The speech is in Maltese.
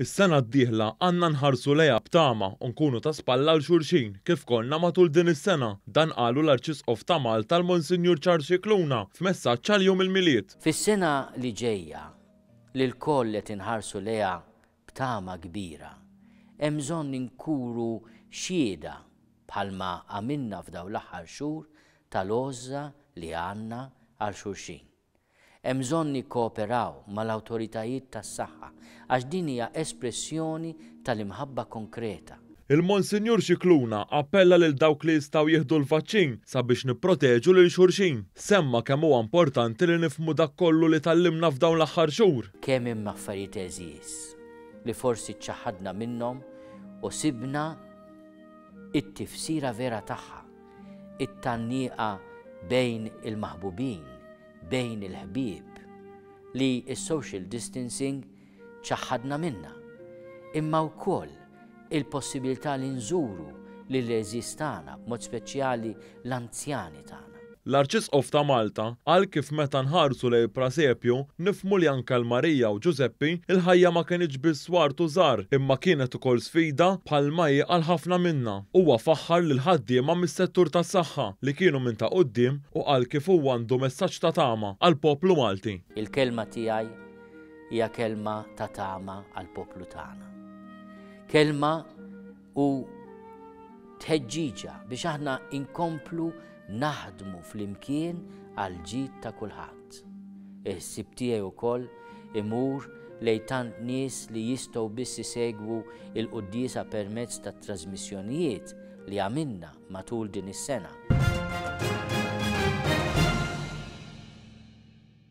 Is-sena d-dieħla għandna nħarsu lejha b'tama u nkunu ta' spalla għal xulxin kif konna matul din is-sena, dan qalu l-Arċisqof ta' Malta l-Monsinjur Charles Scicluna f'messaġġ għal Jum il-Milied. Fis-sena li ġejja, li lkoll qed inħarsu lejha b'tama kbira. Hemm bżonn inkunu xhieda, bħalma għamilna f'dawn l-aħħar xhur, tal-għożża li għandna għal xulxin. Hemm bżonn nikkooperaw mal-awtoritajiet tas-saħħa, għax din hija espressjoni tal-imħabba konkreta. Il-Monsinjur Scicluna appella lil dawk li jistgħu jieħdu l-vaċċin sabiex nipproteġu lil xulxin. Semma kemm huwa importanti li nifhmu dak kollu li tgħallimna f'dawn l-aħħar xhur. Kemm hemm affarijiet għeżież li forsi ċċaħħadna minnhom u sibna t-tifsira vera tagħha, it-tgħanniqa bejn il-maħbubin, bejn il-ħbieb, li s-social distancing ċaħħadna minnha, imma wkoll il-possibilità li nżuru lill-għeżież tagħna, b'mod speċjali l-anzjani tagħna. L-Arċisqof ta' Malta qal kif meta nħarsu lejn il-Prasepju nifhmu li anke għal Marija u Ġużeppi l-ħajja ma kinitx biss wart u żar imma kienet ukoll sfida bħalma hi għal ħafna minna. Huwa faħħar lill-ħaddiema mis-settur tas-saħħa li kienu minn ta' quddiem u qal kif huwa għandu messaġġ ta' tama għall-poplu Malti. Il-kelma tiegħi hija kelma ta' tama għall poplu tagħna. Kelma u tħeġġiġa biex aħna inkomplu naħdmu fl-imkien għal ġid ta' kulħadd. Il-ħsib tiegħi wkoll imur lej tant nies li jistgħu biss isegwu il-quddiesa permezz tat trasmissjonijiet li għamilna matul din is-sena.